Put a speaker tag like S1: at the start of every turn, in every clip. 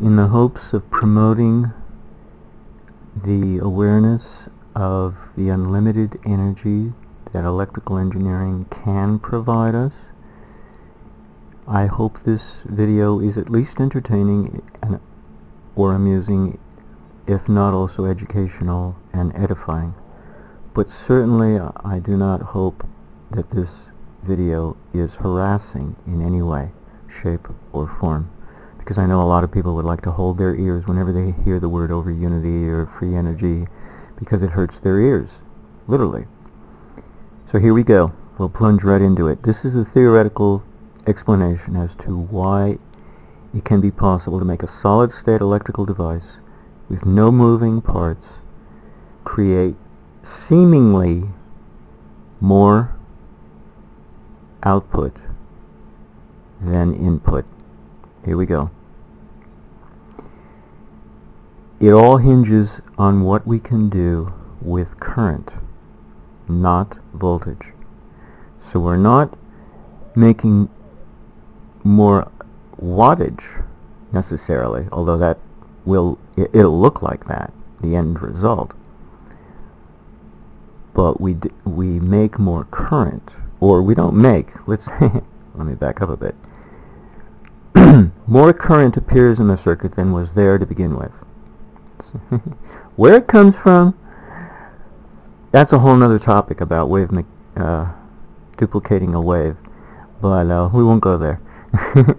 S1: in the hopes of promoting the awareness of the unlimited energy that electrical engineering can provide us. I hope this video is at least entertaining and, or amusing, if not also educational and edifying. But certainly I do not hope that this video is harassing in any way, shape, or form. Because I know a lot of people would like to hold their ears whenever they hear the word over unity or free energy because it hurts their ears, literally. So here we go. We'll plunge right into it. This is a theoretical explanation as to why it can be possible to make a solid state electrical device with no moving parts create seemingly more output than input. Here we go. It all hinges on what we can do with current, not voltage. So we're not making more wattage necessarily, although that will it'll look like that, the end result. But we we make more current, or we don't make. Let's let me back up a bit. more current appears in the circuit than was there to begin with. Where it comes from, that's a whole other topic about wave uh, duplicating a wave, but uh, we won't go there.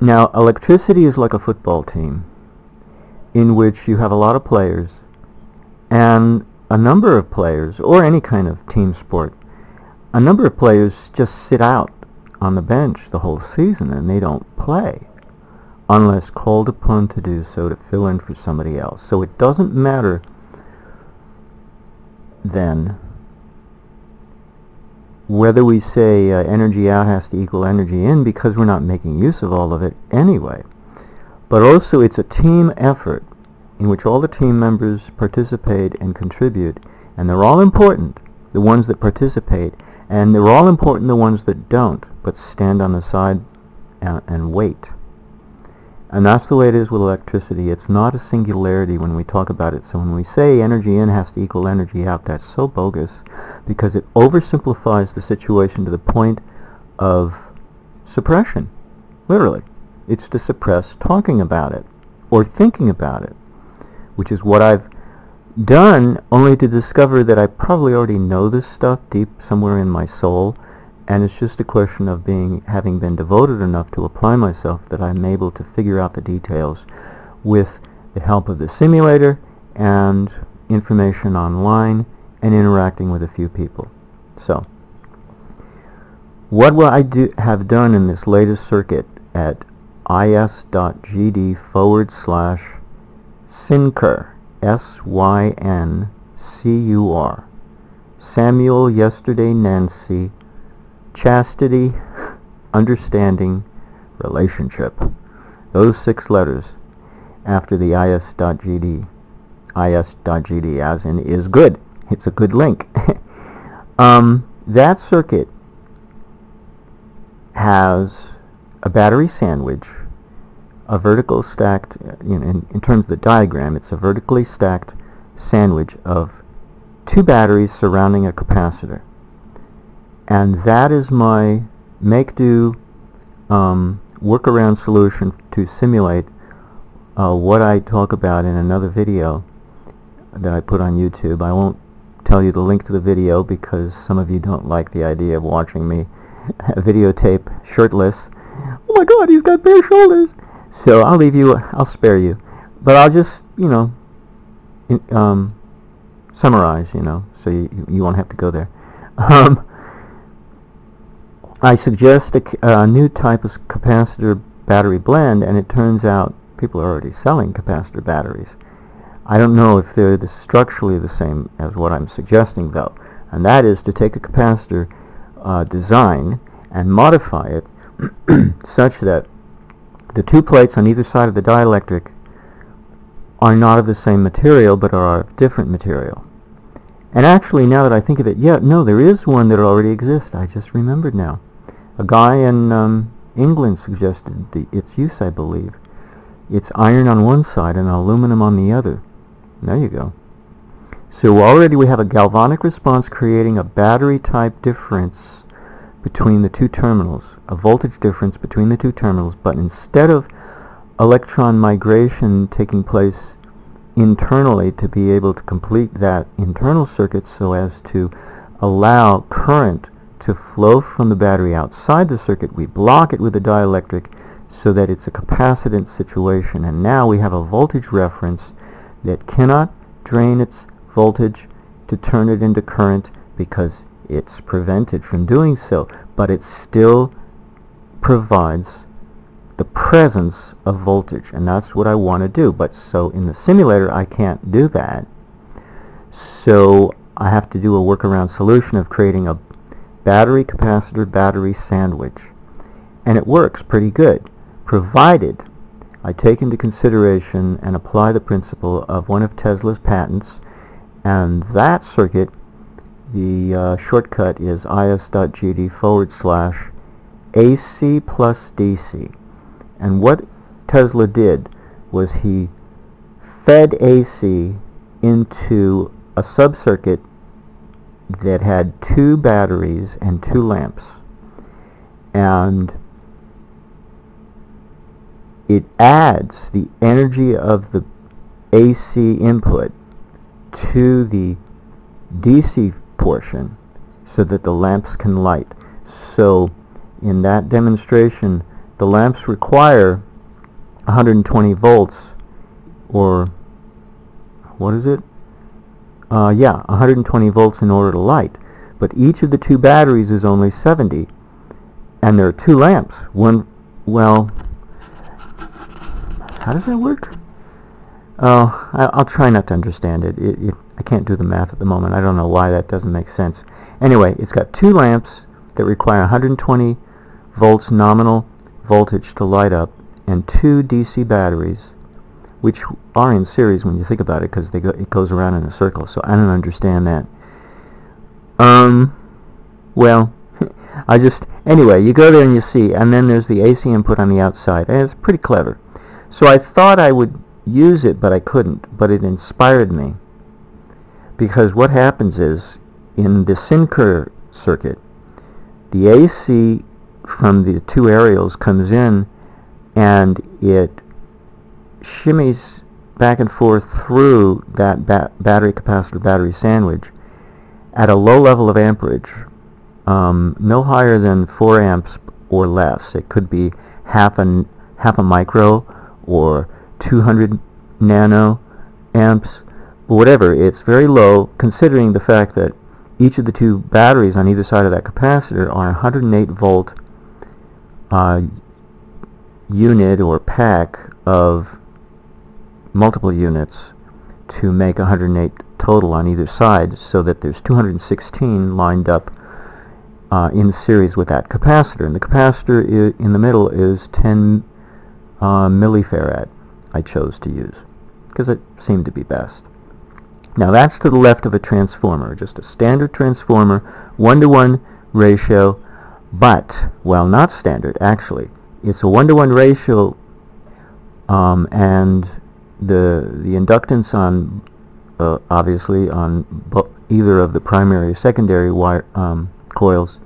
S1: now, electricity is like a football team in which you have a lot of players and a number of players, or any kind of team sport, a number of players just sit out on the bench the whole season and they don't play unless called upon to do so to fill in for somebody else. So it doesn't matter then whether we say uh, energy out has to equal energy in because we're not making use of all of it anyway. But also it's a team effort in which all the team members participate and contribute and they're all important, the ones that participate, and they're all important the ones that don't but stand on the side and, and wait. And that's the way it is with electricity. It's not a singularity when we talk about it. So when we say energy in has to equal energy out, that's so bogus because it oversimplifies the situation to the point of suppression. Literally. It's to suppress talking about it or thinking about it, which is what I've done only to discover that I probably already know this stuff deep somewhere in my soul and it's just a question of being having been devoted enough to apply myself that I'm able to figure out the details with the help of the simulator and information online and interacting with a few people. So, what will I do, have done in this latest circuit at is.gd forward slash syncur, S-Y-N-C-U-R, Samuel Yesterday Nancy chastity, understanding, relationship. Those six letters after the is.gd. is.gd as in is good. It's a good link. um, that circuit has a battery sandwich, a vertical stacked, in, in terms of the diagram, it's a vertically stacked sandwich of two batteries surrounding a capacitor and that is my make do um, workaround solution to simulate uh, what I talk about in another video that I put on YouTube. I won't tell you the link to the video because some of you don't like the idea of watching me videotape shirtless. Oh my god, he's got bare shoulders! So I'll leave you, I'll spare you. But I'll just, you know, in, um, summarize, you know, so you, you won't have to go there. Um, I suggest a, a, new type of capacitor battery blend, and it turns out people are already selling capacitor batteries. I don't know if they're the structurally the same as what I'm suggesting, though, and that is to take a capacitor uh, design and modify it such that the two plates on either side of the dielectric are not of the same material, but are of different material. And actually, now that I think of it, yeah, no, there is one that already exists. I just remembered now. A guy in um, England suggested the, its use, I believe. it's iron on one side and aluminum on the other. There you go. So already we have a galvanic response creating a battery type difference between the two terminals, a voltage difference between the two terminals, but instead of electron migration taking place internally to be able to complete that internal circuit so as to allow current to flow from the battery outside the circuit, we block it with a dielectric so that it's a capacitance situation. And now we have a voltage reference that cannot drain its voltage to turn it into current because it's prevented from doing so. But it still provides the presence of voltage. And that's what I want to do. But so in the simulator, I can't do that. So I have to do a workaround solution of creating a battery capacitor battery sandwich. And it works pretty good, provided I take into consideration and apply the principle of one of Tesla's patents, and that circuit, the uh, shortcut is is.gd forward slash AC plus DC. And what Tesla did was he fed AC into a subcircuit that had two batteries and two lamps. And it adds the energy of the AC input to the DC portion so that the lamps can light. So in that demonstration, the lamps require 120 volts or what is it? Uh, yeah, 120 volts in order to light. But each of the two batteries is only 70. And there are two lamps. One, well, how does that work? Oh, I, will try not to understand it. It, it. I can't do the math at the moment. I don't know why that doesn't make sense. Anyway, it's got two lamps that require 120 volts nominal voltage to light up and two DC batteries which are in series when you think about it because go, it goes around in a circle. So I don't understand that. Um well I just anyway you go there and you see and then there's the AC input on the outside. And it's pretty clever. So I thought I would use it but I couldn't. But it inspired me. Because what happens is in the Syncur circuit the AC from the two aerials comes in and it shimmies back and forth through that ba battery capacitor battery sandwich at a low level of amperage, um, no higher than 4 amps or less. It could be half a, half a micro or 200 nano amps, whatever. It's very low considering the fact that each of the two batteries on either side of that capacitor are 108 volt uh, unit or pack of multiple units to make 108 total on either side so that there's 216 lined up uh, in series with that capacitor. And the capacitor in the middle is 10 uh, millifarad I chose to use because it seemed to be best. Now that's to the left of a transformer, just a standard transformer, one-to-one -one ratio, but, well not standard actually, it's a one-to-one -one ratio um, and the the inductance on uh, obviously on either of the primary or secondary wire um, coils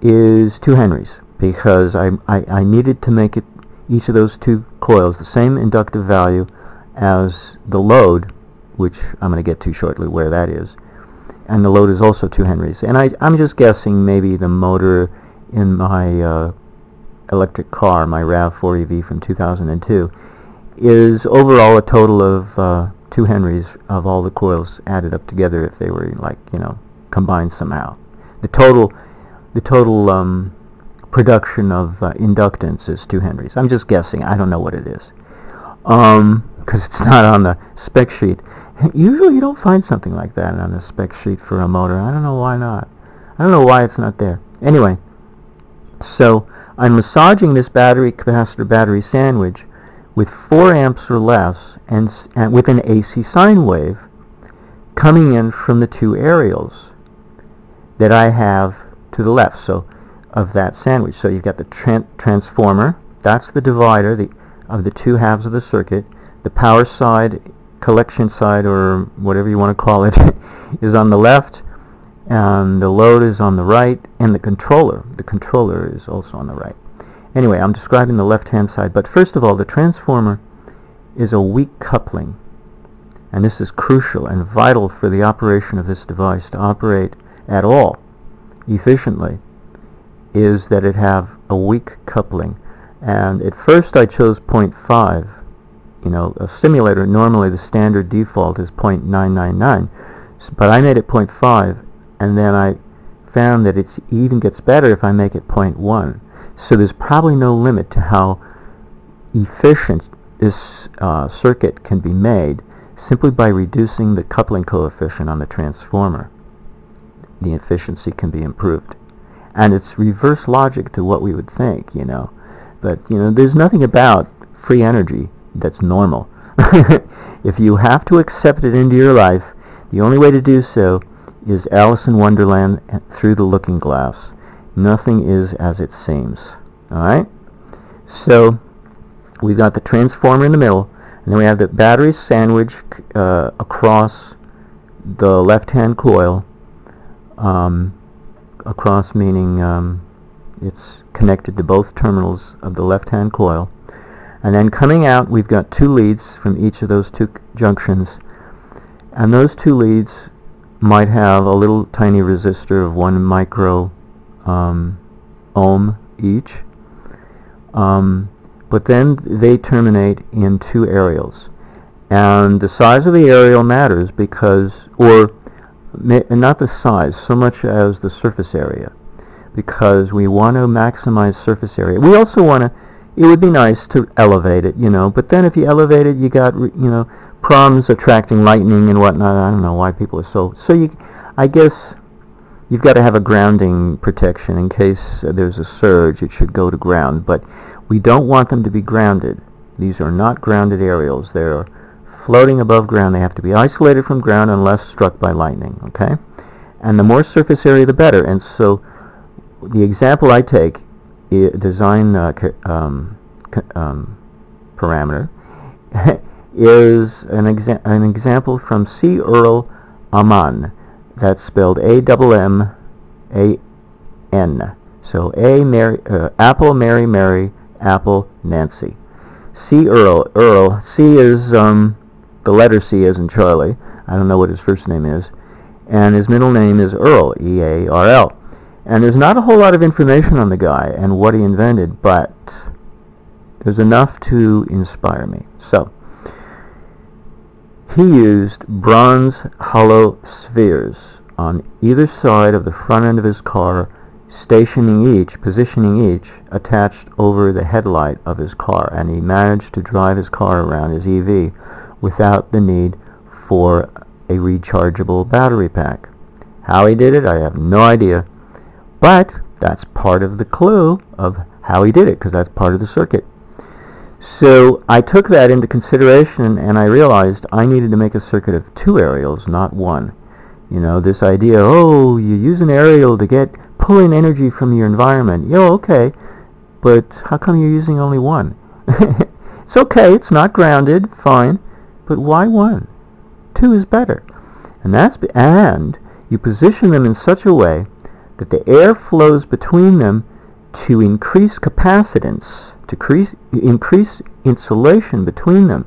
S1: is 2 henries because I, I, I needed to make it each of those two coils the same inductive value as the load which I'm going to get to shortly where that is. And the load is also 2 henries and I, I'm just guessing maybe the motor in my uh, electric car my RAV4 EV from 2002 is overall a total of uh, two henries of all the coils added up together if they were like you know combined somehow. The total the total um, production of uh, inductance is two henries. I'm just guessing. I don't know what it is because um, it's not on the spec sheet. Usually you don't find something like that on the spec sheet for a motor. I don't know why not. I don't know why it's not there. Anyway, so I'm massaging this battery capacitor battery sandwich with 4 amps or less and, and with an AC sine wave coming in from the two aerials that I have to the left so of that sandwich. So you've got the tra transformer, that's the divider, the of the two halves of the circuit. The power side, collection side, or whatever you want to call it, is on the left, and the load is on the right, and the controller, the controller is also on the right. Anyway, I'm describing the left-hand side, but first of all, the transformer is a weak coupling, and this is crucial and vital for the operation of this device to operate at all efficiently, is that it have a weak coupling. And at first I chose 0.5. You know, a simulator, normally the standard default is 0.999, but I made it 0.5, and then I found that it even gets better if I make it 0.1. So there's probably no limit to how efficient this uh, circuit can be made simply by reducing the coupling coefficient on the transformer. The efficiency can be improved. And it's reverse logic to what we would think, you know. But, you know, there's nothing about free energy that's normal. if you have to accept it into your life, the only way to do so is Alice in Wonderland through the looking glass. Nothing is as it seems. Alright? So, we've got the transformer in the middle, and then we have the battery sandwiched uh, across the left-hand coil, um, across meaning um, it's connected to both terminals of the left-hand coil. And then coming out, we've got two leads from each of those two junctions. And those two leads might have a little tiny resistor of one micro um, ohm each. Um, but then they terminate in two aerials. And the size of the aerial matters because, or not the size so much as the surface area because we want to maximize surface area. We also want to, it would be nice to elevate it, you know, but then if you elevate it, you got, you know, problems attracting lightning and whatnot. I don't know why people are so, so you, I guess you've got to have a grounding protection in case there's a surge, it should go to ground, but we don't want them to be grounded. These are not grounded aerials. They're floating above ground. They have to be isolated from ground unless struck by lightning, okay? And the more surface area, the better. And so the example I take, design uh, um, um, parameter, is an, exa an example from C. Earl Amman. That's spelled A-M-M-A-N. So A, Mary, uh, Apple, Mary, Mary, Apple, Nancy. C. Earl. Earl. C is um, the letter C is in Charlie. I don't know what his first name is. And his middle name is Earl, E-A-R-L. And there's not a whole lot of information on the guy and what he invented, but there's enough to inspire me. So, he used bronze hollow spheres on either side of the front end of his car, stationing each, positioning each, attached over the headlight of his car, and he managed to drive his car around his EV without the need for a rechargeable battery pack. How he did it, I have no idea. But that's part of the clue of how he did it, because that's part of the circuit. So I took that into consideration and I realized I needed to make a circuit of two aerials, not one. You know, this idea, oh, you use an aerial to get pull in energy from your environment. Yo, okay, but how come you're using only one? it's okay, it's not grounded, fine, but why one? Two is better. And that's and you position them in such a way that the air flows between them to increase capacitance, to increase, increase insulation between them,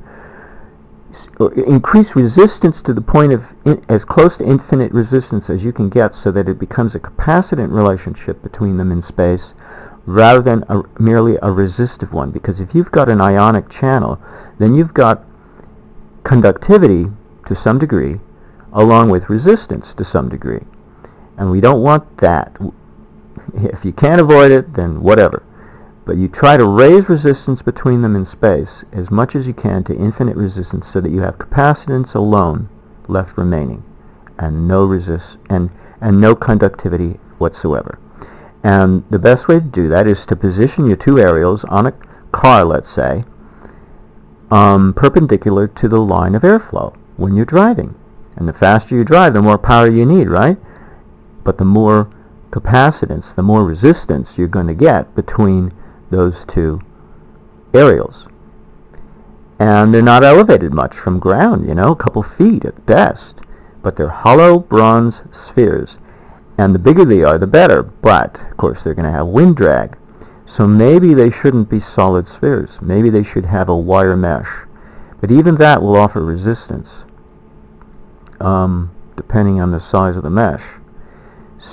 S1: increase resistance to the point of in, as close to infinite resistance as you can get so that it becomes a capacitant relationship between them in space rather than a, merely a resistive one. Because if you've got an ionic channel, then you've got conductivity to some degree along with resistance to some degree. And we don't want that. If you can't avoid it, then whatever. But you try to raise resistance between them in space as much as you can to infinite resistance so that you have capacitance alone left remaining and no resist and, and no conductivity whatsoever. And the best way to do that is to position your two aerials on a car, let's say, um, perpendicular to the line of airflow when you're driving. And the faster you drive, the more power you need, right? but the more capacitance, the more resistance you're going to get between those two aerials. and they're not elevated much from ground, you know, a couple feet at best. But they're hollow bronze spheres. And the bigger they are, the better. But, of course, they're going to have wind drag. So maybe they shouldn't be solid spheres. Maybe they should have a wire mesh. But even that will offer resistance, um, depending on the size of the mesh.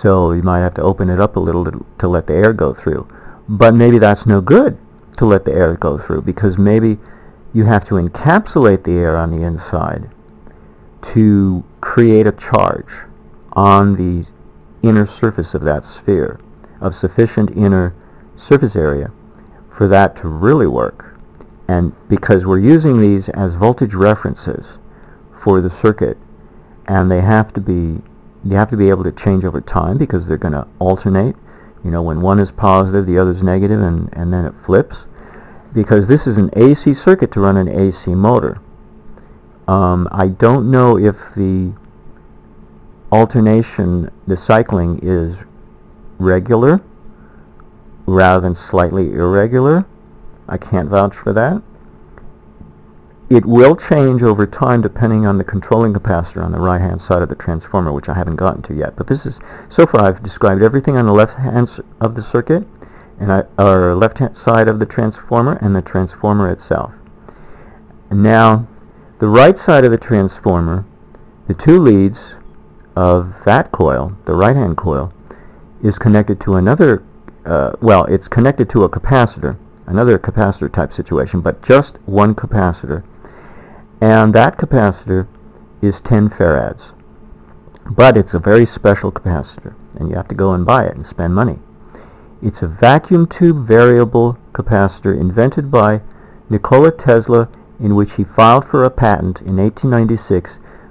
S1: So you might have to open it up a little to, to let the air go through. But maybe that's no good to let the air go through because maybe you have to encapsulate the air on the inside to create a charge on the inner surface of that sphere of sufficient inner surface area for that to really work. And because we're using these as voltage references for the circuit, and they have to be you have to be able to change over time because they're going to alternate. You know, when one is positive, the other is negative, and, and then it flips. Because this is an AC circuit to run an AC motor. Um, I don't know if the alternation, the cycling is regular rather than slightly irregular. I can't vouch for that. It will change over time depending on the controlling capacitor on the right hand side of the transformer, which I haven't gotten to yet. But this is, so far I've described everything on the left hand side of the circuit, and I, or left hand side of the transformer and the transformer itself. Now, the right side of the transformer, the two leads of that coil, the right hand coil, is connected to another, uh, well, it's connected to a capacitor, another capacitor type situation, but just one capacitor and that capacitor is 10 farads. But it's a very special capacitor, and you have to go and buy it and spend money. It's a vacuum tube variable capacitor invented by Nikola Tesla in which he filed for a patent in 1896,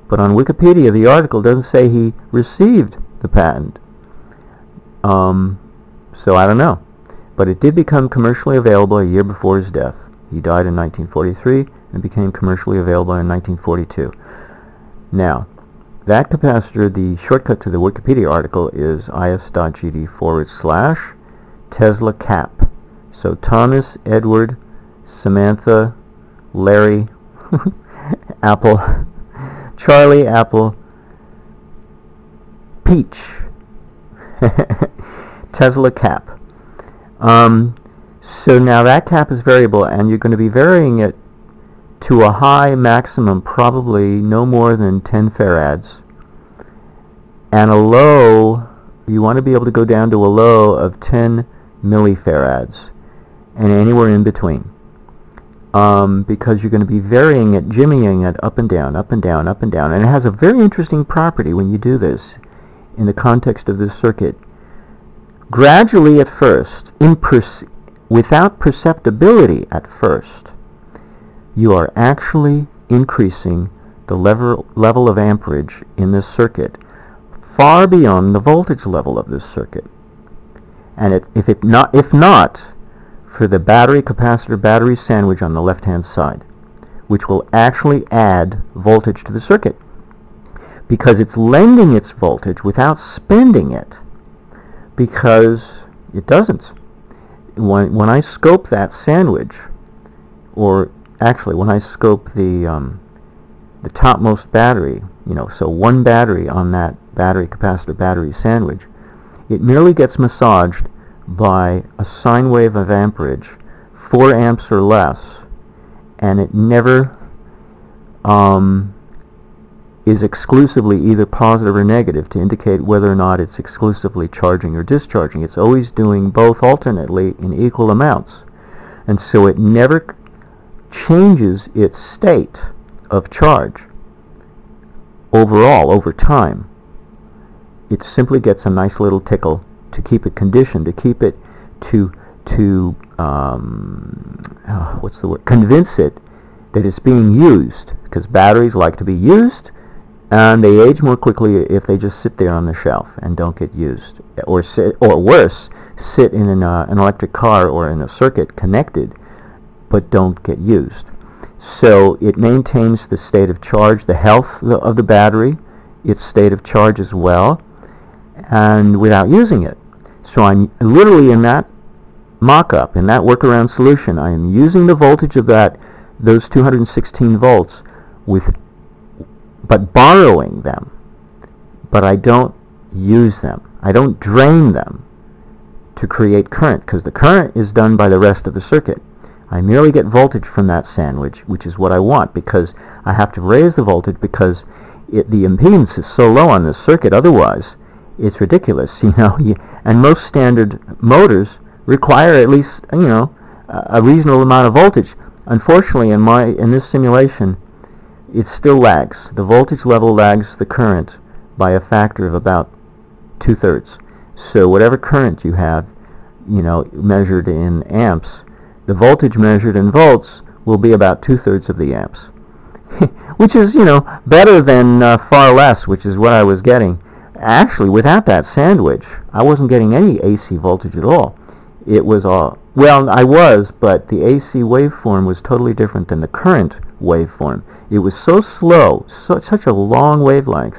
S1: but on Wikipedia the article doesn't say he received the patent. Um, so I don't know. But it did become commercially available a year before his death. He died in 1943 and became commercially available in 1942. Now, that capacitor, the shortcut to the Wikipedia article is is.gd forward slash Tesla cap. So Thomas, Edward, Samantha, Larry, Apple, Charlie, Apple, Peach, Tesla cap. Um, so now that cap is variable and you're going to be varying it to a high maximum probably no more than 10 farads and a low you want to be able to go down to a low of 10 millifarads and anywhere in between. Um, because you're going to be varying it, jimmying it up and down, up and down, up and down. And it has a very interesting property when you do this in the context of this circuit. Gradually at first without perceptibility at first you are actually increasing the level, level of amperage in this circuit far beyond the voltage level of this circuit. And it, if, it not, if not for the battery capacitor battery sandwich on the left hand side, which will actually add voltage to the circuit because it's lending its voltage without spending it because it doesn't. When, when I scope that sandwich or actually when I scope the um, the topmost battery, you know, so one battery on that battery capacitor battery sandwich, it merely gets massaged by a sine wave of amperage, 4 amps or less, and it never um, is exclusively either positive or negative to indicate whether or not it's exclusively charging or discharging. It's always doing both alternately in equal amounts. And so it never changes its state of charge overall over time. It simply gets a nice little tickle to keep it conditioned, to keep it to to um, oh, what's the word? Convince it that it's being used because batteries like to be used and they age more quickly if they just sit there on the shelf and don't get used or sit or worse sit in an, uh, an electric car or in a circuit connected but don't get used. So it maintains the state of charge, the health of the battery, its state of charge as well, and without using it. So I'm literally in that mock-up, in that workaround solution, I am using the voltage of that those 216 volts with, but borrowing them, but I don't use them. I don't drain them to create current because the current is done by the rest of the circuit. I merely get voltage from that sandwich, which is what I want because I have to raise the voltage because it, the impedance is so low on this circuit otherwise it's ridiculous, you know. and most standard motors require at least, you know, a reasonable amount of voltage. Unfortunately, in my in this simulation, it still lags. The voltage level lags the current by a factor of about two-thirds. So whatever current you have, you know, measured in amps, the voltage measured in volts will be about two-thirds of the amps. which is, you know, better than uh, far less, which is what I was getting. Actually, without that sandwich, I wasn't getting any AC voltage at all. It was all, well, I was, but the AC waveform was totally different than the current waveform. It was so slow, so, such a long wavelength,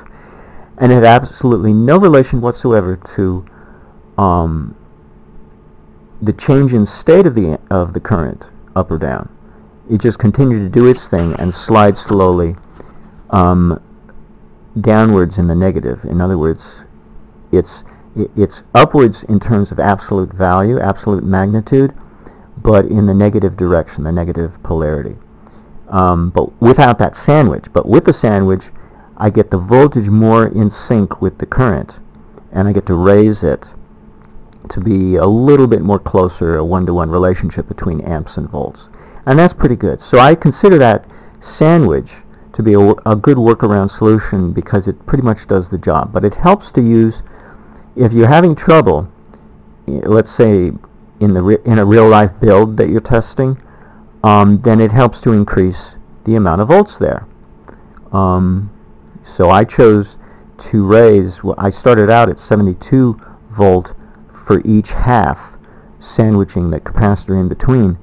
S1: and it had absolutely no relation whatsoever to um, the change in state of the of the current up or down. It just continued to do its thing and slide slowly um, downwards in the negative. In other words, it's it's upwards in terms of absolute value, absolute magnitude, but in the negative direction, the negative polarity. Um, but without that sandwich. But with the sandwich, I get the voltage more in sync with the current, and I get to raise it to be a little bit more closer, a one-to-one relationship between amps and volts. And that's pretty good. So I consider that sandwich to be a, a good workaround solution because it pretty much does the job. But it helps to use, if you're having trouble, let's say in, the in a real-life build that you're testing, um, then it helps to increase the amount of volts there. Um, so I chose to raise, well, I started out at 72 volt for each half, sandwiching the capacitor in between,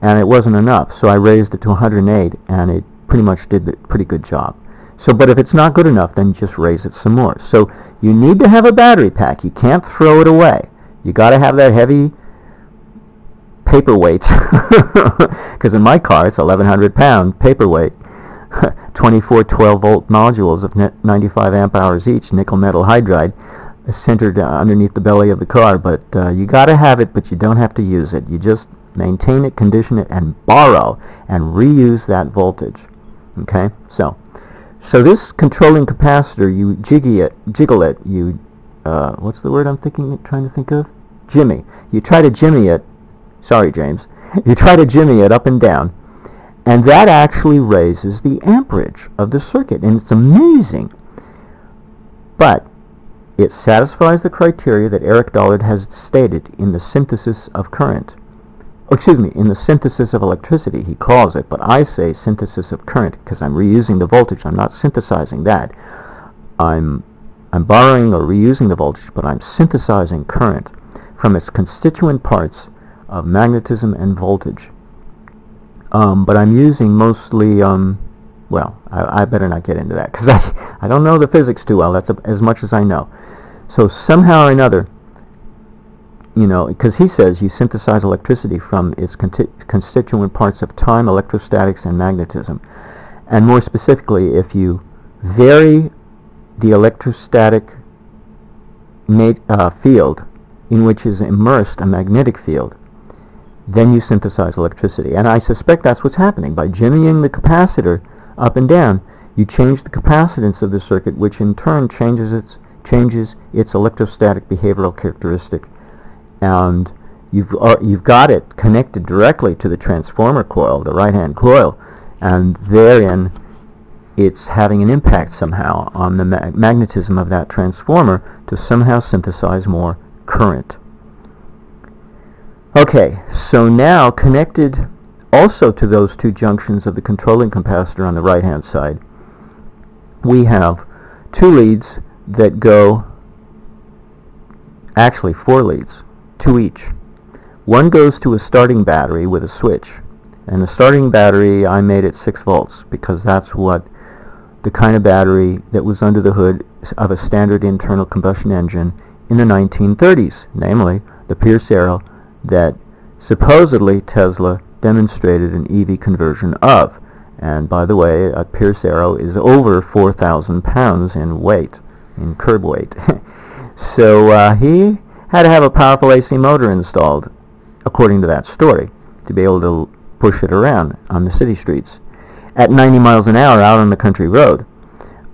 S1: and it wasn't enough. So I raised it to 108, and it pretty much did a pretty good job. So, but if it's not good enough, then just raise it some more. So you need to have a battery pack. You can't throw it away. You got to have that heavy paperweight, because in my car it's 1,100 pound paperweight. 24 12 volt modules of 95 amp hours each, nickel metal hydride centered underneath the belly of the car, but uh, you got to have it, but you don't have to use it. You just maintain it, condition it, and borrow and reuse that voltage. Okay, so so this controlling capacitor, you jiggy it, jiggle it, you uh, what's the word I'm thinking, trying to think of? Jimmy. You try to jimmy it. Sorry, James. You try to jimmy it up and down, and that actually raises the amperage of the circuit, and it's amazing. But it satisfies the criteria that Eric Dollard has stated in the synthesis of current. Oh, excuse me, in the synthesis of electricity, he calls it, but I say synthesis of current because I'm reusing the voltage. I'm not synthesizing that. I'm, I'm borrowing or reusing the voltage, but I'm synthesizing current from its constituent parts of magnetism and voltage. Um, but I'm using mostly um, well, I, I, better not get into that because I, I don't know the physics too well. That's a, as much as I know. So somehow or another, you know, because he says you synthesize electricity from its constituent parts of time, electrostatics, and magnetism. And more specifically, if you vary the electrostatic uh, field in which is immersed a magnetic field, then you synthesize electricity. And I suspect that's what's happening. By jimmying the capacitor up and down, you change the capacitance of the circuit, which in turn changes its changes its electrostatic behavioral characteristic. And you've, uh, you've got it connected directly to the transformer coil, the right-hand coil, and therein it's having an impact somehow on the ma magnetism of that transformer to somehow synthesize more current. Okay, so now connected also to those two junctions of the controlling capacitor on the right hand side, we have two leads that go, actually four leads, two each. One goes to a starting battery with a switch. And the starting battery, I made it 6 volts because that's what the kind of battery that was under the hood of a standard internal combustion engine in the 1930s, namely the Pierce Arrow that supposedly Tesla demonstrated an EV conversion of. And by the way, a Pierce Arrow is over 4,000 pounds in weight, in curb weight. so uh, he had to have a powerful AC motor installed, according to that story, to be able to push it around on the city streets at 90 miles an hour out on the country road.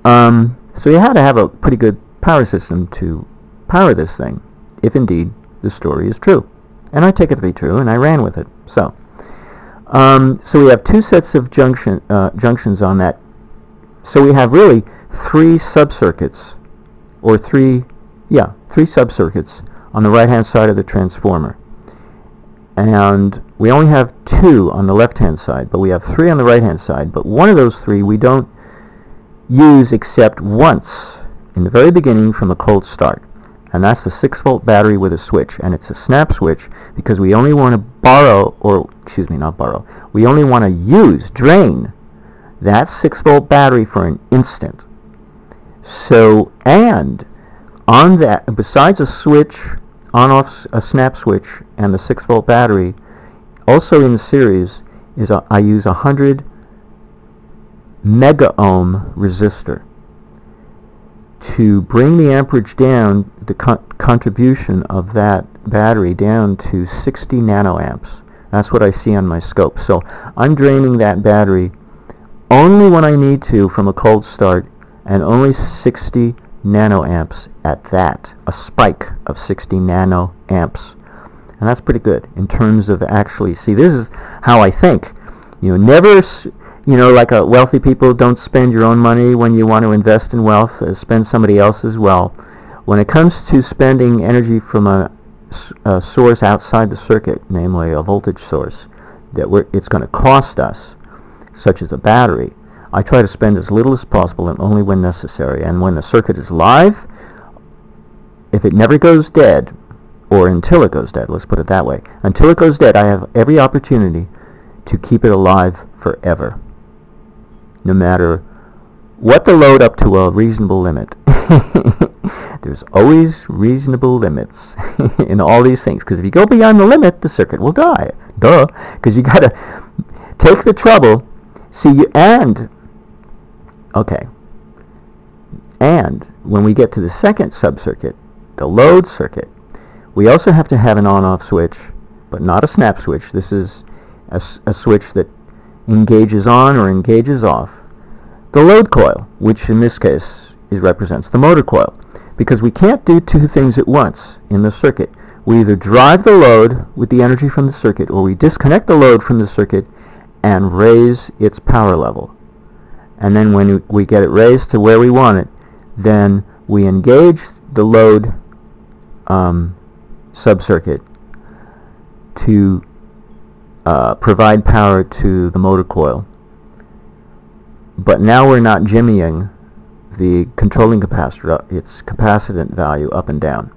S1: Um, so you had to have a pretty good power system to power this thing, if indeed the story is true. And I take it to be true, and I ran with it. So, um, so we have two sets of junction uh, junctions on that. So we have really three subcircuits, or three, yeah, three subcircuits on the right-hand side of the transformer. And we only have two on the left-hand side, but we have three on the right-hand side. But one of those three we don't use except once in the very beginning from a cold start. And that's the 6 volt battery with a switch. And it's a snap switch because we only want to borrow, or excuse me, not borrow, we only want to use, drain that 6 volt battery for an instant. So, and on that, besides a switch, on off a snap switch and the 6 volt battery, also in series is a, I use a 100 mega ohm resistor to bring the amperage down, the co contribution of that battery down to 60 nanoamps. That's what I see on my scope. So I'm draining that battery only when I need to from a cold start and only 60 nanoamps at that, a spike of 60 nanoamps. And that's pretty good in terms of actually, see this is how I think. You know, never you know, like uh, wealthy people don't spend your own money when you want to invest in wealth, uh, spend somebody else's well. When it comes to spending energy from a, a source outside the circuit, namely a voltage source, that it's going to cost us, such as a battery, I try to spend as little as possible and only when necessary. And when the circuit is live, if it never goes dead, or until it goes dead, let's put it that way, until it goes dead, I have every opportunity to keep it alive forever no matter what the load up to a reasonable limit. There's always reasonable limits in all these things. Because if you go beyond the limit, the circuit will die. Duh. Because you got to take the trouble. See, and, okay. And when we get to the second subcircuit, the load circuit, we also have to have an on-off switch, but not a snap switch. This is a, a switch that engages on or engages off the load coil, which in this case is represents the motor coil. Because we can't do two things at once in the circuit. We either drive the load with the energy from the circuit or we disconnect the load from the circuit and raise its power level. And then when we get it raised to where we want it, then we engage the load um, subcircuit to uh, provide power to the motor coil. But now we're not jimmying the controlling capacitor, its capacitance value up and down.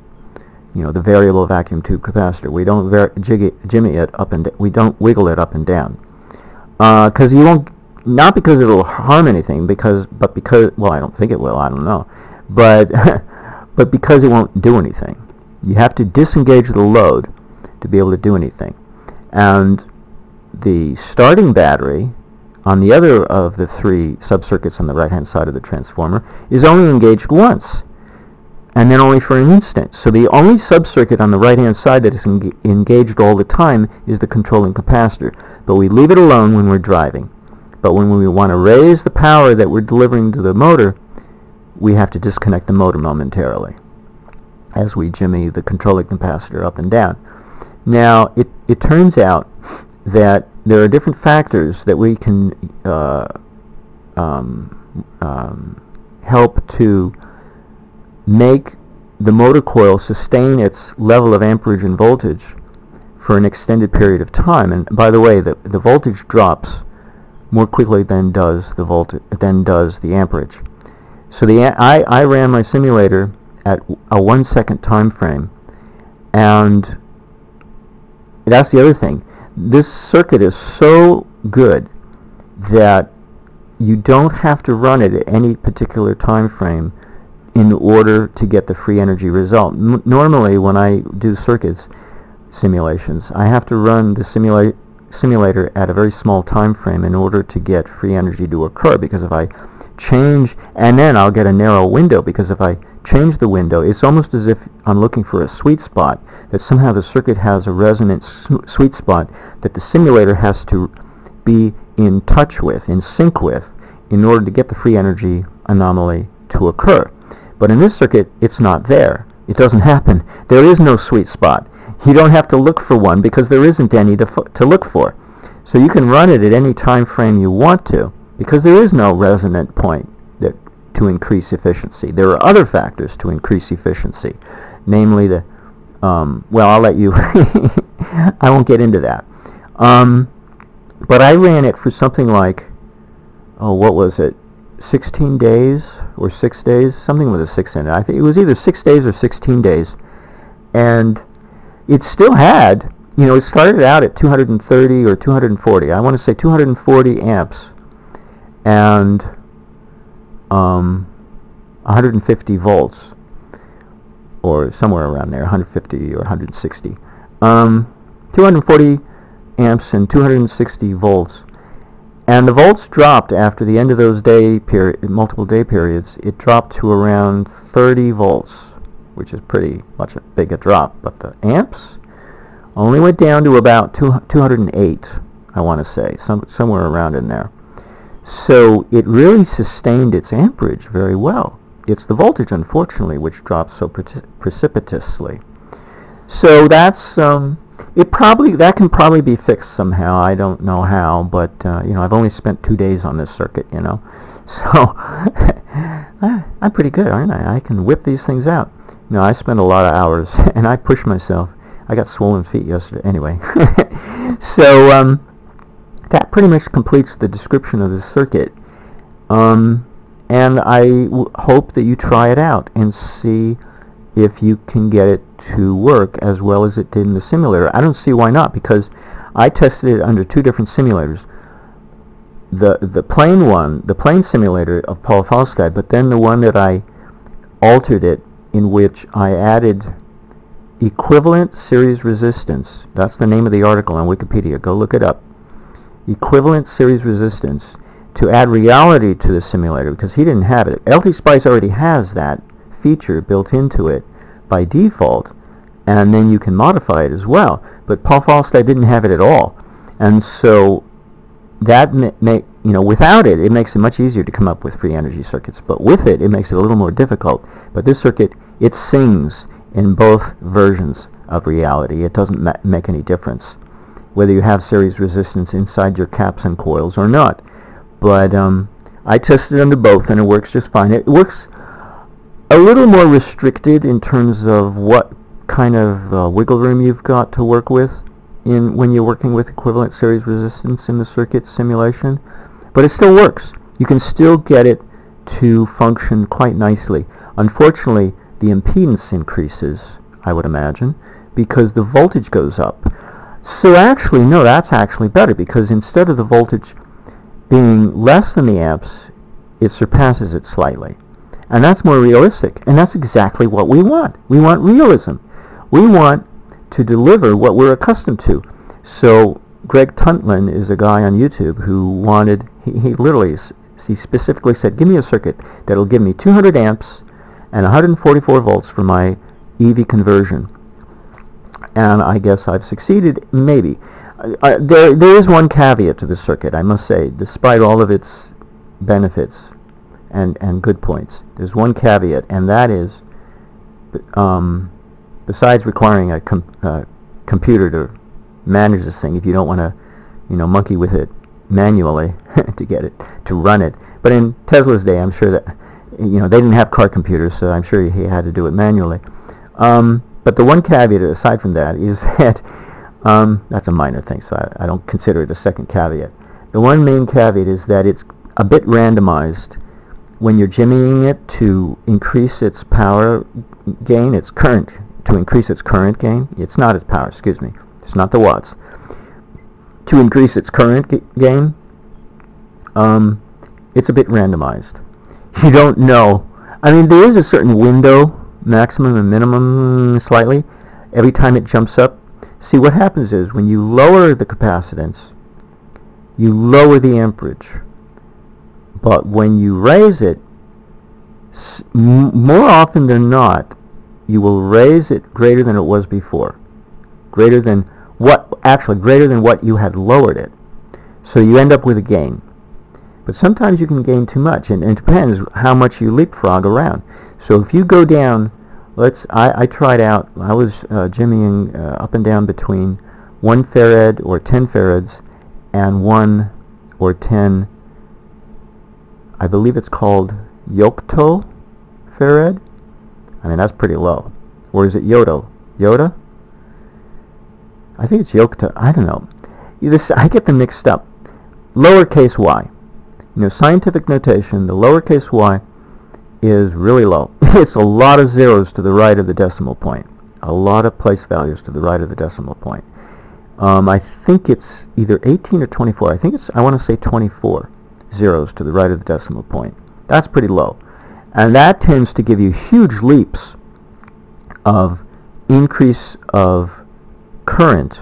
S1: You know, the variable vacuum tube capacitor. We don't jiggy, jimmy it up and we don't wiggle it up and down. Because uh, you won't, not because it'll harm anything, because, but because, well, I don't think it will, I don't know. But, but because it won't do anything. You have to disengage the load to be able to do anything. And the starting battery on the other of the three subcircuits on the right-hand side of the transformer is only engaged once, and then only for an instant. So the only subcircuit on the right-hand side that is en engaged all the time is the controlling capacitor, but we leave it alone when we're driving. But when we want to raise the power that we're delivering to the motor, we have to disconnect the motor momentarily as we jimmy the controlling capacitor up and down. Now, it, it turns out that there are different factors that we can uh, um, um, help to make the motor coil sustain its level of amperage and voltage for an extended period of time. And by the way, the, the voltage drops more quickly than does the voltage than does the amperage. So the I, I ran my simulator at a one second time frame, and that's the other thing this circuit is so good that you don't have to run it at any particular time frame in order to get the free energy result. Normally when I do circuits simulations, I have to run the simulate simulator at a very small time frame in order to get free energy to occur because if I change and then I'll get a narrow window because if I change the window it's almost as if I'm looking for a sweet spot that somehow the circuit has a resonant sweet spot that the simulator has to be in touch with, in sync with, in order to get the free energy anomaly to occur. But in this circuit, it's not there. It doesn't happen. There is no sweet spot. You don't have to look for one because there isn't any to, to look for. So you can run it at any time frame you want to because there is no resonant point that, to increase efficiency. There are other factors to increase efficiency, namely the, um, well, I'll let you, I won't get into that. Um, but I ran it for something like, oh, what was it, 16 days or six days, something with a six in it. I think it was either six days or 16 days, and it still had, you know, it started out at 230 or 240. I want to say 240 amps, and um, 150 volts, or somewhere around there, 150 or 160. Um, 240 amps and 260 volts. And the volts dropped after the end of those day period, multiple day periods. It dropped to around 30 volts, which is pretty much a big a drop. But the amps only went down to about two, 208, I want to say, some, somewhere around in there. So it really sustained its amperage very well. It's the voltage, unfortunately, which dropped so precipitously. So that's um, it probably that can probably be fixed somehow. I don't know how, but uh, you know, I've only spent two days on this circuit, you know, so I'm pretty good, aren't I? I can whip these things out. Know, I spend a lot of hours, and I push myself. I got swollen feet yesterday. Anyway, so um, that pretty much completes the description of the circuit. Um, and I hope that you try it out and see if you can get it to work as well as it did in the simulator. I don't see why not because I tested it under two different simulators. The the plain one, the plain simulator of Paul Falstad, but then the one that I altered it in which I added equivalent series resistance. That's the name of the article on Wikipedia. Go look it up. Equivalent series resistance to add reality to the simulator because he didn't have it. LT Spice already has that feature built into it by default and then you can modify it as well. But Paul Falstad didn't have it at all, and so that make you know without it, it makes it much easier to come up with free energy circuits. But with it, it makes it a little more difficult. But this circuit, it sings in both versions of reality. It doesn't ma make any difference whether you have series resistance inside your caps and coils or not. But um, I tested it under both, and it works just fine. It works a little more restricted in terms of what kind of uh, wiggle room you've got to work with in when you're working with equivalent series resistance in the circuit simulation, but it still works. You can still get it to function quite nicely. Unfortunately, the impedance increases, I would imagine, because the voltage goes up. So actually, no, that's actually better because instead of the voltage being less than the amps, it surpasses it slightly. And that's more realistic. And that's exactly what we want. We want realism. We want to deliver what we're accustomed to. So Greg Tuntlin is a guy on YouTube who wanted, he, he literally, he specifically said, give me a circuit that'll give me 200 amps and 144 volts for my EV conversion. And I guess I've succeeded, maybe. There, there is one caveat to the circuit, I must say, despite all of its benefits and, and good points. There's one caveat, and that is um, besides requiring a com uh, computer to manage this thing, if you don't want to, you know, monkey with it manually to get it to run it. But in Tesla's day, I'm sure that you know they didn't have car computers, so I'm sure he had to do it manually. Um, but the one caveat aside from that is that um, that's a minor thing, so I, I don't consider it a second caveat. The one main caveat is that it's a bit randomized when you're jimmying it to increase its power gain, its current to increase its current gain. It's not its power, excuse me. It's not the watts. To increase its current gain, um, it's a bit randomized. You don't know. I mean, there is a certain window, maximum and minimum slightly, every time it jumps up. See, what happens is when you lower the capacitance, you lower the amperage. But when you raise it, more often than not, you will raise it greater than it was before. Greater than what, actually greater than what you had lowered it. So you end up with a gain. But sometimes you can gain too much, and, and it depends how much you leapfrog around. So if you go down, let's, I, I tried out, I was uh, jimmying uh, up and down between 1 farad or 10 farads and 1 or 10, I believe it's called Yocto farad. I mean, that's pretty low. Or is it Yodo? Yoda? I think it's Yocto. I don't know. This, I get them mixed up. Lowercase y you know, scientific notation, the lowercase y is really low. it's a lot of zeros to the right of the decimal point. A lot of place values to the right of the decimal point. Um, I think it's either 18 or 24. I think it's, I want to say 24 zeros to the right of the decimal point. That's pretty low. And that tends to give you huge leaps of increase of current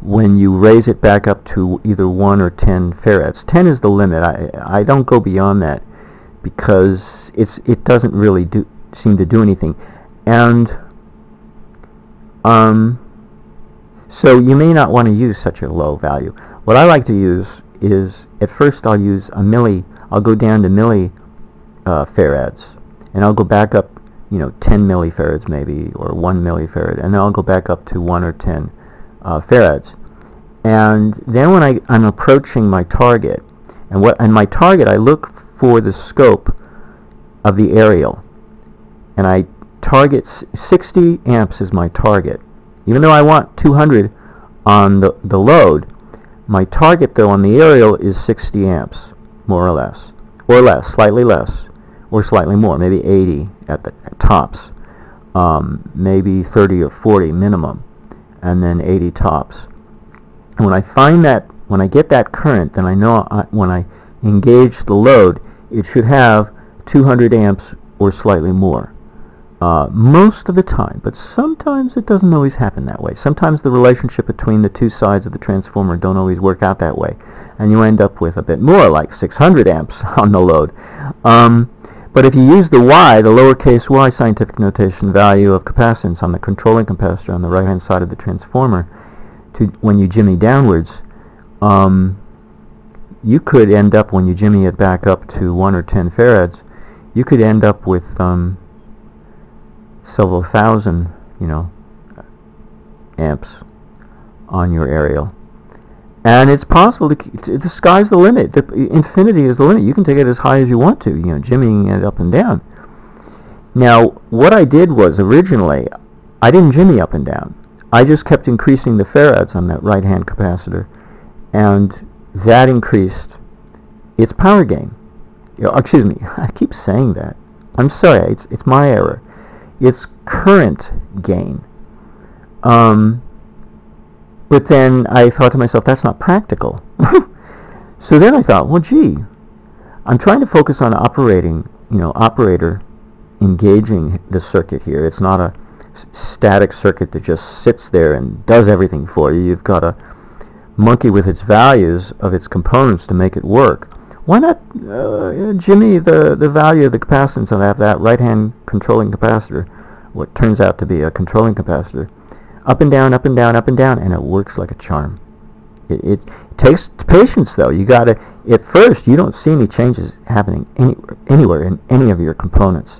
S1: when you raise it back up to either 1 or 10 farads. 10 is the limit. I, I don't go beyond that because it's it doesn't really do seem to do anything. And um, so you may not want to use such a low value. What I like to use is at first I'll use a milli, I'll go down to milli uh, farads and I'll go back up you know 10 millifarads maybe or 1 millifarad and then I'll go back up to 1 or 10 uh, farads. And then when I, I'm approaching my target, and what and my target, I look for the scope of the aerial, and I target 60 amps is my target. Even though I want 200 on the, the load, my target though on the aerial is 60 amps, more or less, or less, slightly less, or slightly more, maybe 80 at the at tops, um, maybe 30 or 40 minimum and then 80 tops. And when I find that, when I get that current, then I know I, when I engage the load, it should have 200 amps or slightly more. Uh, most of the time, but sometimes it doesn't always happen that way. Sometimes the relationship between the two sides of the transformer don't always work out that way, and you end up with a bit more, like 600 amps on the load. Um, but if you use the y, the lowercase y scientific notation value of capacitance on the controlling capacitor on the right-hand side of the transformer, to when you jimmy downwards, um, you could end up, when you jimmy it back up to 1 or 10 farads, you could end up with um, several thousand, you know, amps on your aerial. And it's possible to, the sky's the limit. The, infinity is the limit. You can take it as high as you want to, you know, jimmying it up and down. Now, what I did was originally, I didn't jimmy up and down. I just kept increasing the farads on that right-hand capacitor, and that increased its power gain. You know, excuse me, I keep saying that. I'm sorry, it's, it's my error. It's current gain. Um, but then I thought to myself, that's not practical. so then I thought, well, gee, I'm trying to focus on operating, you know, operator engaging the circuit here. It's not a static circuit that just sits there and does everything for you. You've got to monkey with its values of its components to make it work. Why not uh, jimmy the, the value of the capacitance of that right-hand controlling capacitor, what turns out to be a controlling capacitor, up and down, up and down, up and down, and it works like a charm. It, it takes patience, though. You got to, at first, you don't see any changes happening anywhere, anywhere in any of your components.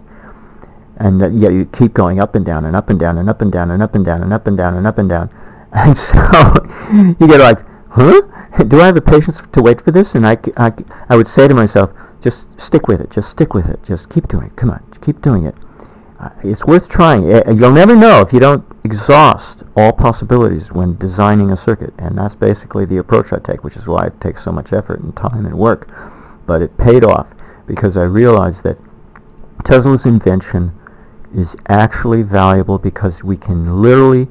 S1: And uh, yeah, you keep going up and down and up and down and up and down and up and down and up and down and up and down. And so you get like, huh? Do I have the patience to wait for this? And I, I, I would say to myself, just stick with it. Just stick with it. Just keep doing it. Come on, keep doing it. Uh, it's worth trying. You'll never know if you don't exhaust all possibilities when designing a circuit, and that's basically the approach I take, which is why it takes so much effort and time and work. But it paid off because I realized that Tesla's invention is actually valuable because we can literally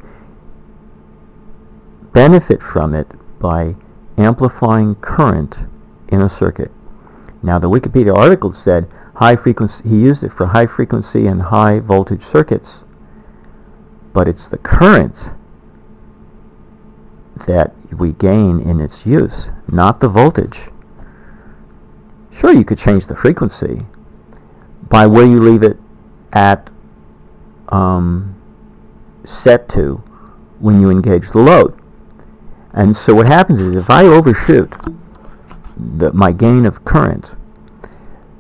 S1: benefit from it by amplifying current in a circuit. Now the Wikipedia article said high frequency, he used it for high frequency and high voltage circuits, but it's the current that we gain in its use, not the voltage. Sure, you could change the frequency by where you leave it at um, set to when you engage the load. And so what happens is if I overshoot the, my gain of current,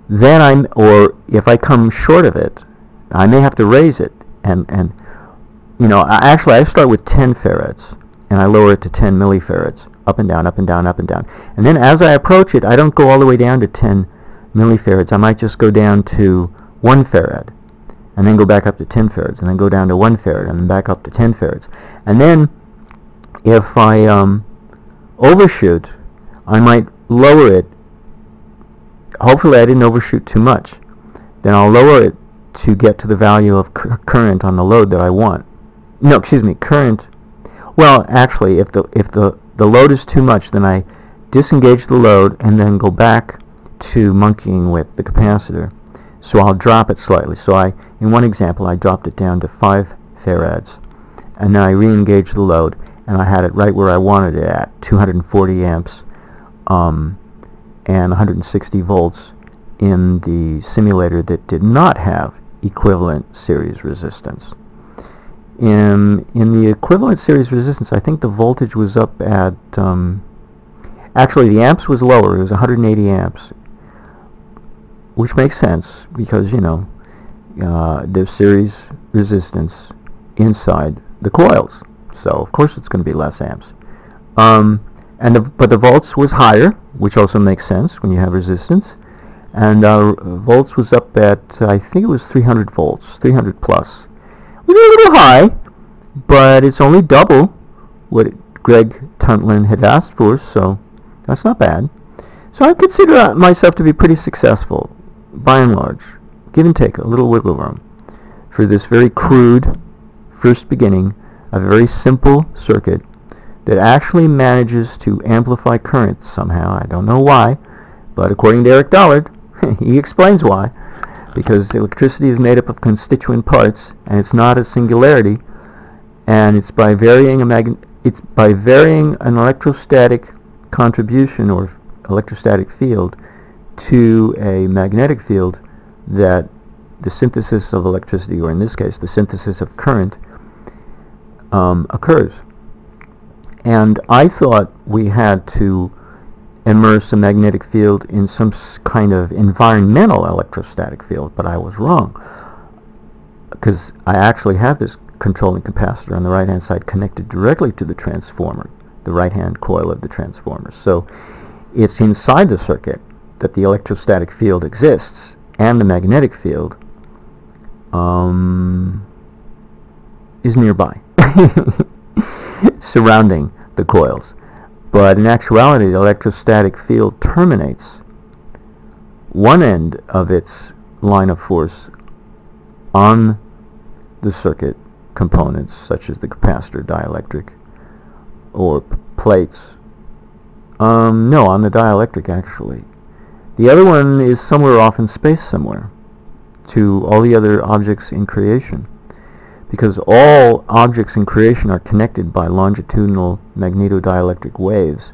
S1: then I'm, or if I come short of it, I may have to raise it. And, and you know, I, actually I start with 10 farads and I lower it to 10 millifarads, up and down, up and down, up and down. And then as I approach it, I don't go all the way down to 10 millifarads. I might just go down to 1 farad, and then go back up to 10 farads, and then go down to 1 farad, and then back up to 10 farads. And then, if I um, overshoot, I might lower it. Hopefully I didn't overshoot too much. Then I'll lower it to get to the value of current on the load that I want. No, excuse me, current well, actually, if the if the the load is too much, then I disengage the load and then go back to monkeying with the capacitor. So I'll drop it slightly. So I, in one example, I dropped it down to 5 farads, and then I re-engaged the load, and I had it right where I wanted it at, 240 amps um, and 160 volts in the simulator that did not have equivalent series resistance. In, in the equivalent series resistance, I think the voltage was up at, um, actually the amps was lower, it was 180 amps, which makes sense because, you know, uh, there's series resistance inside the coils. So, of course, it's going to be less amps. Um, and the, but the volts was higher, which also makes sense when you have resistance. And uh, volts was up at, I think it was 300 volts, 300 plus a little high, but it's only double what Greg Tuntlin had asked for, so that's not bad. So I consider myself to be pretty successful, by and large. Give and take, a little wiggle room, for this very crude first beginning of a very simple circuit that actually manages to amplify current somehow. I don't know why, but according to Eric Dollard, he explains why because electricity is made up of constituent parts and it's not a singularity and it's by varying a mag it's by varying an electrostatic contribution or electrostatic field to a magnetic field that the synthesis of electricity or in this case the synthesis of current um, occurs. And I thought we had to immerse a magnetic field in some kind of environmental electrostatic field, but I was wrong. Because I actually have this controlling capacitor on the right-hand side connected directly to the transformer, the right-hand coil of the transformer. So it's inside the circuit that the electrostatic field exists, and the magnetic field um, is nearby, surrounding the coils. But in actuality, the electrostatic field terminates one end of its line of force on the circuit components, such as the capacitor, dielectric, or plates. Um, no, on the dielectric, actually. The other one is somewhere off in space somewhere to all the other objects in creation because all objects in creation are connected by longitudinal magnetodielectric waves.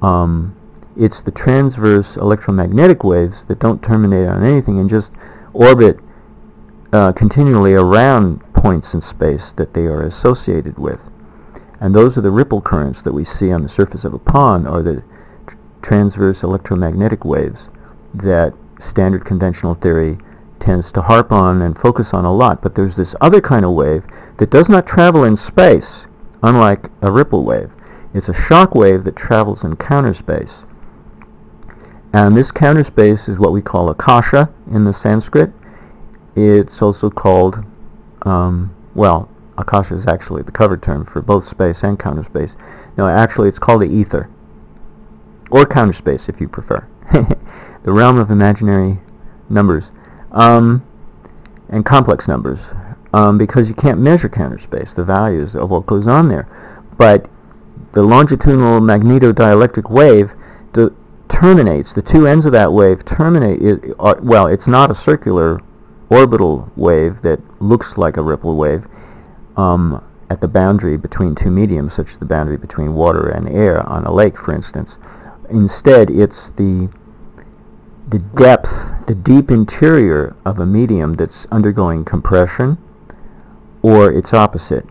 S1: Um, it's the transverse electromagnetic waves that don't terminate on anything and just orbit uh, continually around points in space that they are associated with. And those are the ripple currents that we see on the surface of a pond or the tr transverse electromagnetic waves that standard conventional theory tends to harp on and focus on a lot, but there's this other kind of wave that does not travel in space, unlike a ripple wave. It's a shock wave that travels in counter space. And this counter space is what we call akasha in the Sanskrit. It's also called, um, well, akasha is actually the cover term for both space and counter space. No, actually it's called the ether, or counter space if you prefer. the realm of imaginary numbers um, and complex numbers um, because you can't measure counter space, the values of what goes on there. But the longitudinal magnetodielectric wave terminates, the two ends of that wave terminate, it, uh, well, it's not a circular orbital wave that looks like a ripple wave. Um, at the boundary between two mediums, such as the boundary between water and air on a lake, for instance. Instead, it's the the depth, the deep interior of a medium that's undergoing compression, or its opposite,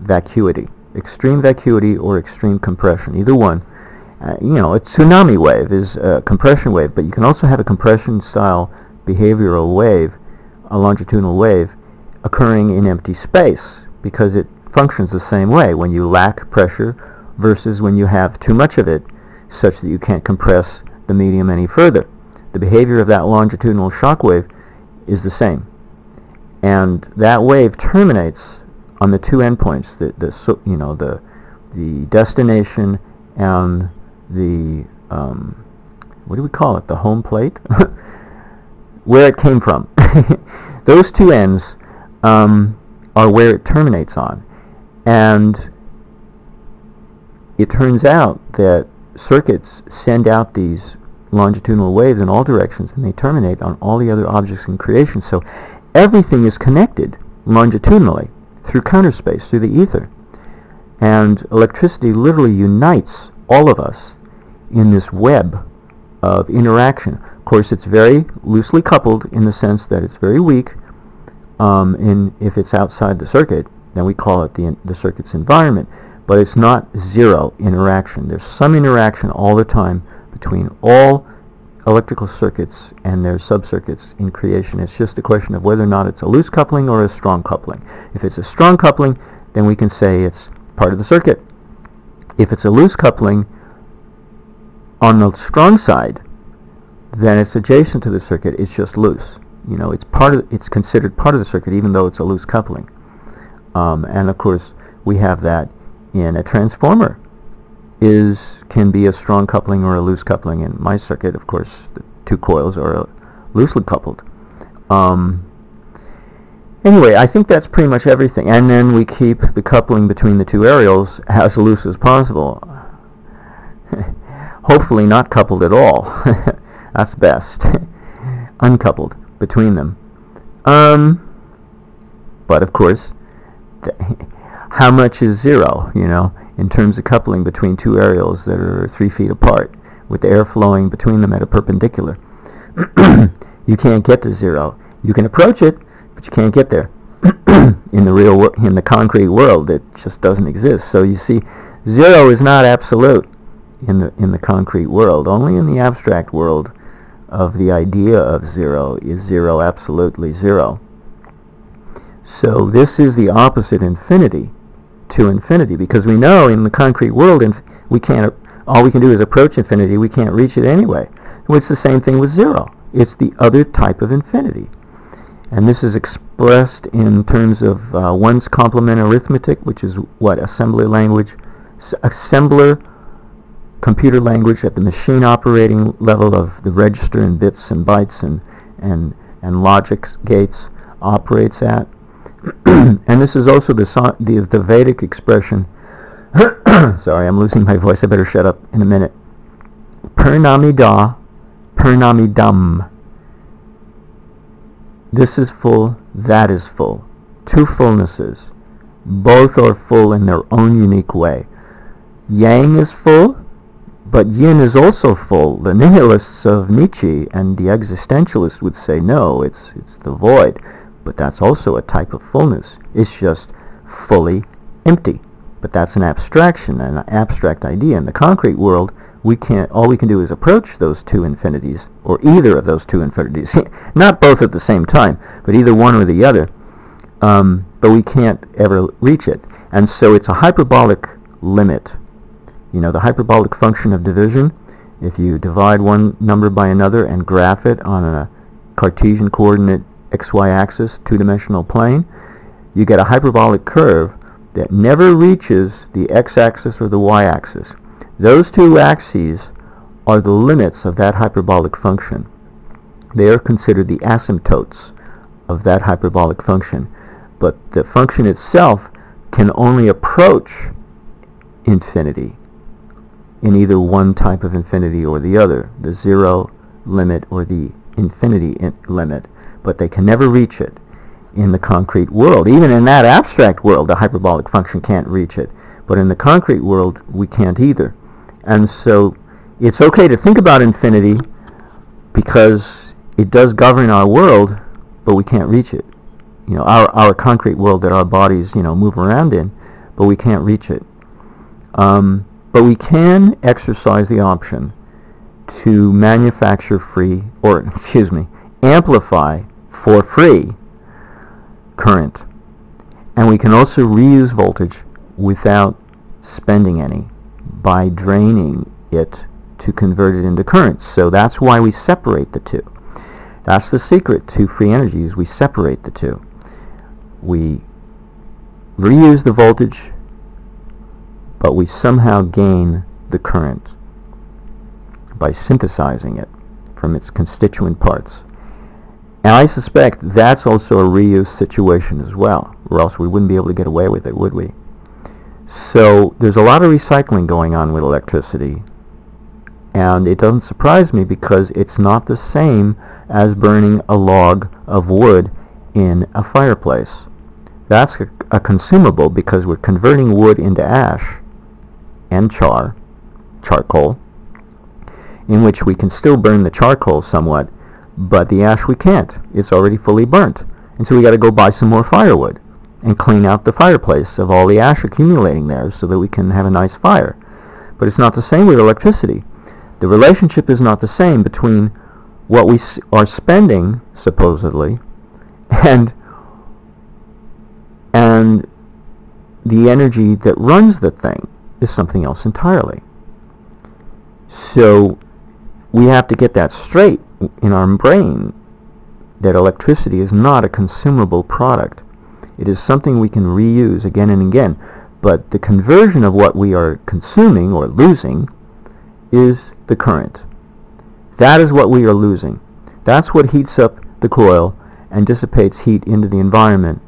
S1: vacuity. Extreme vacuity or extreme compression, either one. Uh, you know, a tsunami wave is a compression wave, but you can also have a compression style behavioral wave, a longitudinal wave, occurring in empty space because it functions the same way when you lack pressure versus when you have too much of it such that you can't compress the medium any further. The behavior of that longitudinal shock wave is the same. And that wave terminates on the two endpoints, the, the you know the the destination and the um, what do we call it? The home plate, where it came from. Those two ends um, are where it terminates on, and it turns out that circuits send out these longitudinal waves in all directions and they terminate on all the other objects in creation. So everything is connected longitudinally through counter space, through the ether. And electricity literally unites all of us in this web of interaction. Of course, it's very loosely coupled in the sense that it's very weak. Um, if it's outside the circuit, then we call it the, the circuit's environment. But it's not zero interaction. There's some interaction all the time between all electrical circuits and their subcircuits in creation. It's just a question of whether or not it's a loose coupling or a strong coupling. If it's a strong coupling, then we can say it's part of the circuit. If it's a loose coupling on the strong side, then it's adjacent to the circuit, it's just loose. You know, it's part of it's considered part of the circuit even though it's a loose coupling. Um, and of course, we have that in a transformer is can be a strong coupling or a loose coupling. In my circuit, of course, the two coils are loosely coupled. Um, anyway, I think that's pretty much everything. And then we keep the coupling between the two aerials as loose as possible. Hopefully not coupled at all. that's best. Uncoupled between them. Um, but of course, how much is zero, you know? In terms of coupling between two aerials that are three feet apart with the air flowing between them at a perpendicular. you can't get to zero. You can approach it, but you can't get there. in the real in the concrete world, it just doesn't exist. So you see, zero is not absolute in the in the concrete world. Only in the abstract world of the idea of zero is zero absolutely zero. So this is the opposite infinity to infinity because we know in the concrete world we can't all we can do is approach infinity we can't reach it anyway. Well, it's the same thing with zero. It's the other type of infinity. And this is expressed in terms of uh, one's complement arithmetic which is what? Assembly language assembler computer language at the machine operating level of the register and bits and bytes and and and logic gates operates at and this is also the, the, the Vedic expression. Sorry, I'm losing my voice. I better shut up in a minute. Purnamida, Purnamidam. This is full, that is full. Two fullnesses. Both are full in their own unique way. Yang is full, but yin is also full. The nihilists of Nietzsche and the existentialists would say no, it's, it's the void but that's also a type of fullness. It's just fully empty. But that's an abstraction, an abstract idea. In the concrete world, we can't, all we can do is approach those two infinities, or either of those two infinities. Not both at the same time, but either one or the other. Um, but we can't ever reach it. And so it's a hyperbolic limit. You know, the hyperbolic function of division, if you divide one number by another and graph it on a Cartesian coordinate xy axis, two-dimensional plane, you get a hyperbolic curve that never reaches the x-axis or the y-axis. Those two axes are the limits of that hyperbolic function. They are considered the asymptotes of that hyperbolic function. But the function itself can only approach infinity in either one type of infinity or the other, the zero limit or the infinity in limit but they can never reach it. in the concrete world. Even in that abstract world, the hyperbolic function can't reach it. But in the concrete world, we can't either. And so it's okay to think about infinity because it does govern our world, but we can't reach it. You know, our, our concrete world that our bodies, you know, move around in, but we can't reach it. Um, but we can exercise the option to manufacture free, or excuse me, amplify for free current. And we can also reuse voltage without spending any by draining it to convert it into current. So that's why we separate the two. That's the secret to free energy is we separate the two. We reuse the voltage, but we somehow gain the current by synthesizing it from its constituent parts. And I suspect that's also a reuse situation as well, or else we wouldn't be able to get away with it, would we? So there's a lot of recycling going on with electricity, and it doesn't surprise me because it's not the same as burning a log of wood in a fireplace. That's a, a consumable because we're converting wood into ash and char, charcoal, in which we can still burn the charcoal somewhat, but the ash we can't. It's already fully burnt. And so we got to go buy some more firewood and clean out the fireplace of all the ash accumulating there so that we can have a nice fire. But it's not the same with electricity. The relationship is not the same between what we are spending, supposedly, and and the energy that runs the thing is something else entirely. So we have to get that straight in our brain that electricity is not a consumable product. It is something we can reuse again and again. But the conversion of what we are consuming or losing is the current. That is what we are losing. That's what heats up the coil and dissipates heat into the environment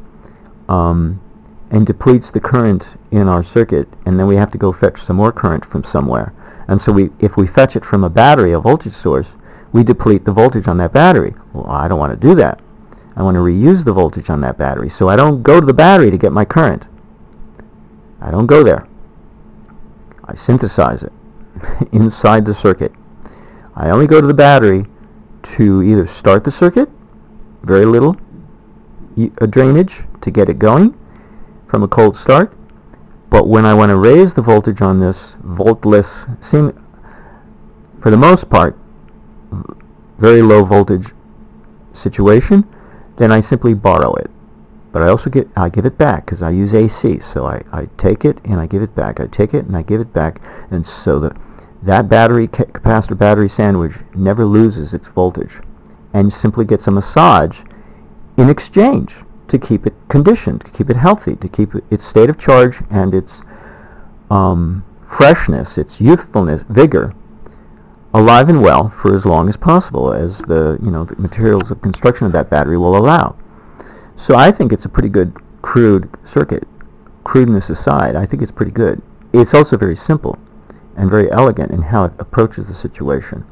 S1: um, and depletes the current in our circuit and then we have to go fetch some more current from somewhere. And so we, if we fetch it from a battery, a voltage source, we deplete the voltage on that battery. Well, I don't want to do that. I want to reuse the voltage on that battery. So I don't go to the battery to get my current. I don't go there. I synthesize it inside the circuit. I only go to the battery to either start the circuit, very little a uh, drainage to get it going from a cold start, but when I want to raise the voltage on this voltless, seem for the most part, very low voltage situation, then I simply borrow it. But I also get, I give it back because I use AC. So I, I take it and I give it back. I take it and I give it back. And so that that battery, capacitor battery sandwich never loses its voltage and simply gets a massage in exchange to keep it conditioned, to keep it healthy, to keep its state of charge and its um, freshness, its youthfulness, vigor alive and well for as long as possible as the you know the materials of construction of that battery will allow. So I think it's a pretty good crude circuit. Crudeness aside, I think it's pretty good. It's also very simple and very elegant in how it approaches the situation.